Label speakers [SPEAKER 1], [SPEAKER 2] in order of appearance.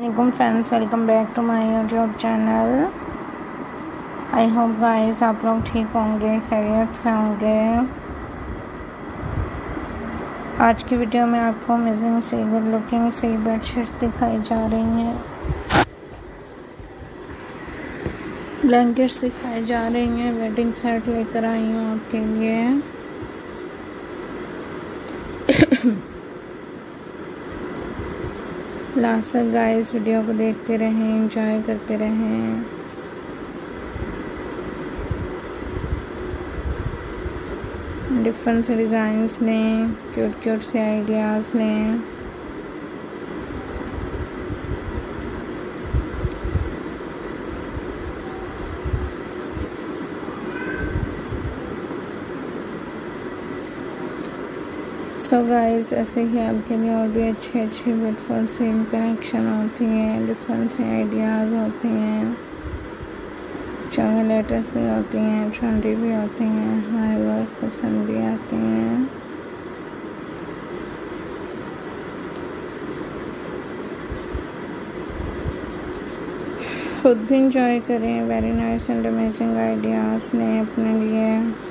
[SPEAKER 1] वालेकुम friends welcome back to my YouTube channel I hope guys आप लोग ठीक होंगे, खैरियत से होंगे। आज की वीडियो में आपको अमेजिंग सी गुड लुकिंग सी बेडशीट्स दिखाई जा रही हैं। ब्लैंकेट्स दिखाई जा रही हैं वेडिंग सेट लेकर आई हूँ आपके लिए। लास्ट तक गाइस वीडियो को देखते रहें एंजॉय करते रहें। डिफरेंट से डिज़ाइंस लें क्यूट क्यूट से आइडियाज़ लें। सो गाइस ऐसे ही आपके लिए और भी अच्छे अच्छे ब्यूटीफुल सेम कनेक्शन होती हैं डिफरेंट से आइडियाज़ होते हैं। चाहे लेटेस्ट भी होती हैं ट्रेंडी भी होती हैं हाई वर्स पसंद भी आती हैं। खुद भी इंजॉय करें very nice and amazing ideas ने अपने लिए।